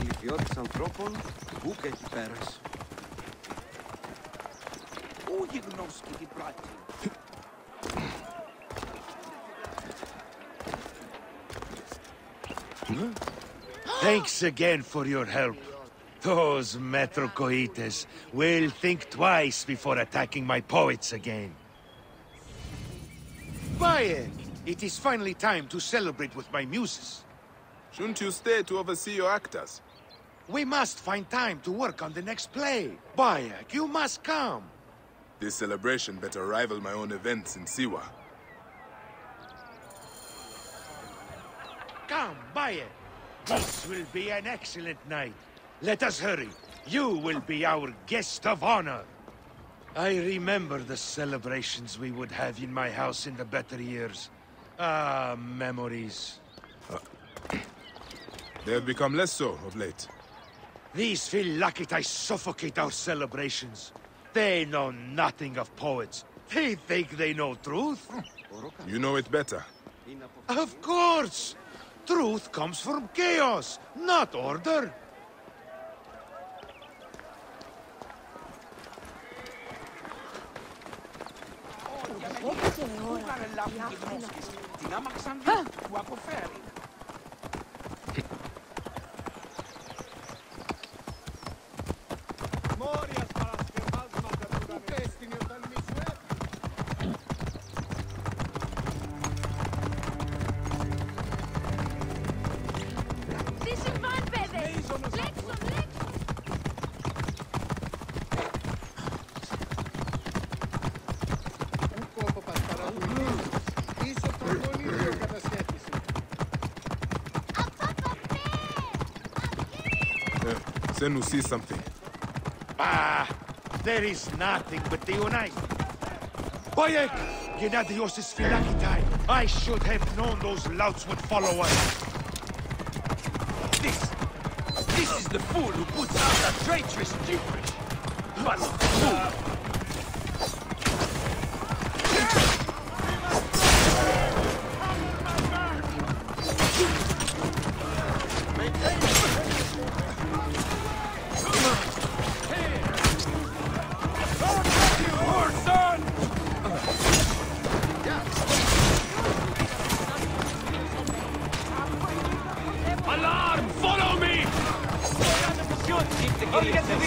Ηλικιώτης ανθρώπων, πού και εκεί πέρας. Πού γιγνώσκει την πράτη. Thanks again for your help. Those Metrocoites will think twice before attacking my poets again. Bayek! It is finally time to celebrate with my muses. Shouldn't you stay to oversee your actors? We must find time to work on the next play. Bayek, you must come. This celebration better rival my own events in Siwa. Come, Bayek. This will be an excellent night. Let us hurry. You will be our guest of honor. I remember the celebrations we would have in my house in the better years. Ah, memories. They have become less so of late. These Phylakitae suffocate our celebrations. They know nothing of poets. They think they know truth. Hmm. You know it better. Of course! Truth comes from chaos, not order. Senu see something. Ah, there is nothing but the unite. Bayek! Gennadios' Phylakitae. I should have known those louts would follow us. This, this is the fool who puts out that traitorous gibberish. Fool! To get this.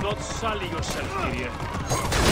Not sully yourself, Tyrion.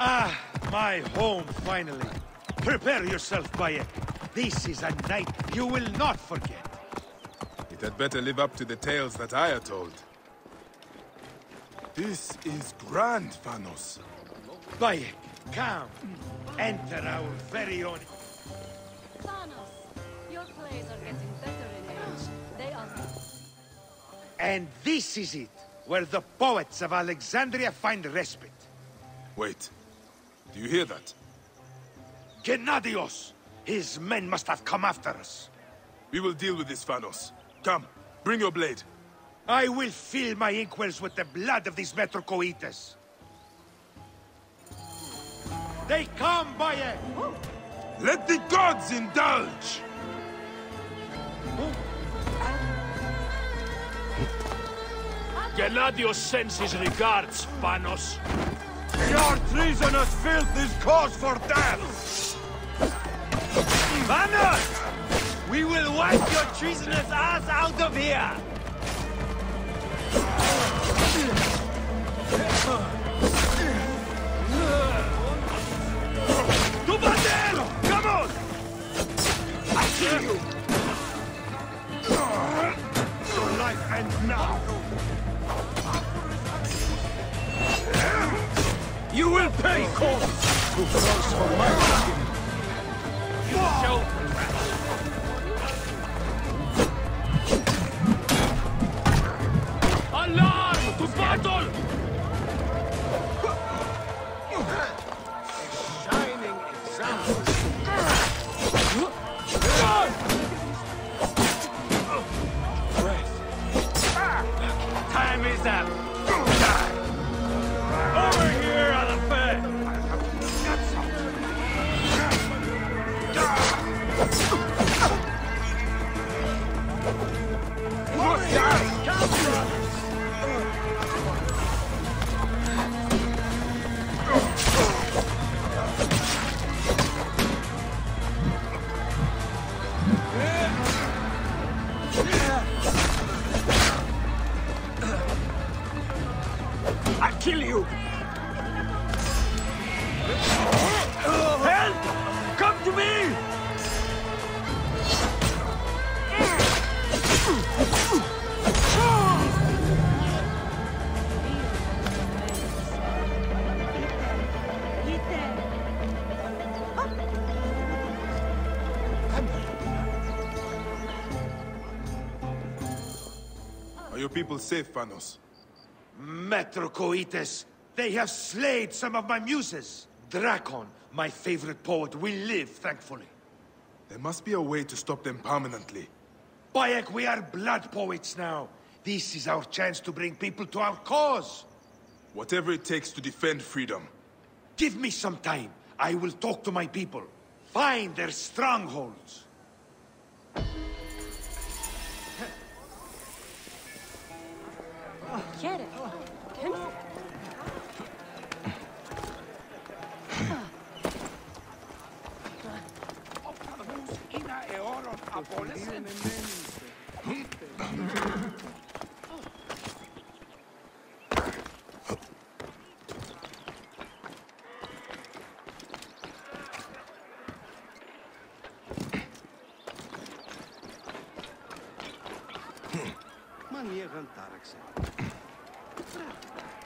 Ah, my home finally. Prepare yourself, Bayek. This is a night you will not forget. It had better live up to the tales that I have told. This is grand, Phanos. Bayek, come. Enter our very own. Phanos, your plays are getting better in age. They are... And this is it, where the poets of Alexandria find respite. Wait. Do you hear that? Gennadios! His men must have come after us. We will deal with this, Phanos. Come, bring your blade. I will fill my inkwells with the blood of these Metrocoites. They come, Bayek! Let the gods indulge! Gennadios sends his regards, Phanos. Your treasonous filth is cause for death! Phanos! We will wipe your treasonous ass out of here! To I kill you! Help! Come to me! Are your people safe, Phanos? Metrocoites! They have slayed some of my muses! Dracon, my favorite poet, will live, thankfully. There must be a way to stop them permanently. Bayek, we are blood poets now. This is our chance to bring people to our cause. Whatever it takes to defend freedom. Give me some time. I will talk to my people. Find their strongholds. Get it. Kämpfen. Manier Tarek safra.